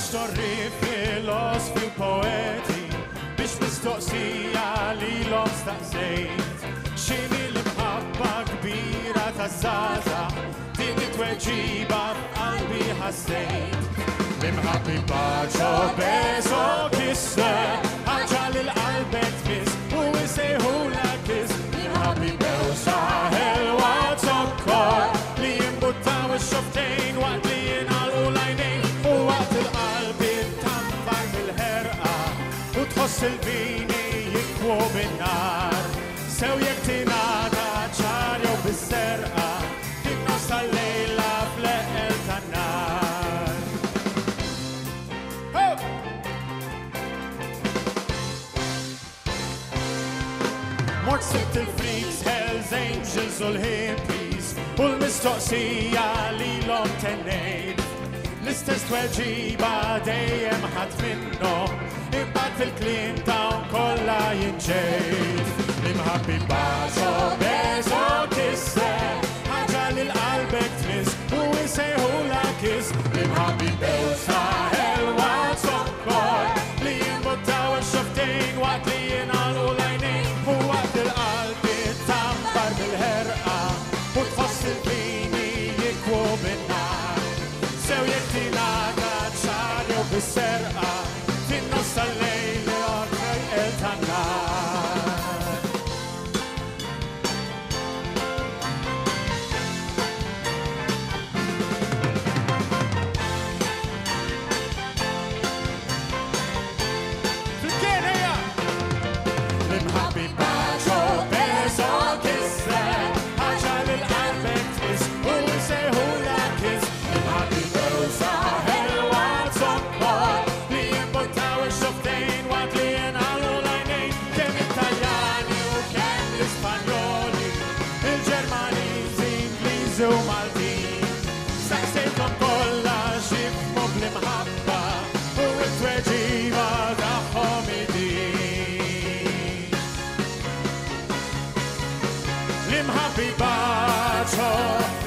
Istorri, filosfi, poeti Bix mistoqsija li l-om staqsejt Xini l-mħabba kbira ta' zaza Din it-tweġiba f'qalbi ħassejt L-imħabbi silvini jikwu minnar Sew jek tinada ċar jew bis-serqa Tiknos tal-lejla fleqel tan-nar Mort sibt il-freaks, Hells Angels u l-hippies U l-mistoqsija li l-om tennejn L-istess tweġiba dejjem ħadd minnhom Kulħadd fil-klim ta' kollha jinġejt. Imħabbi baso beso kisse, ħaġa li l-qalbek tmiss u jsejħula kiss. Imħabbi bewsa helwa sokkor li jimbuttaw il-xoftin waqt li jinqal u lajnejn u waqt il-qalbi tambar bil-ħerqa u tħoss il-vini jikwu happy battle.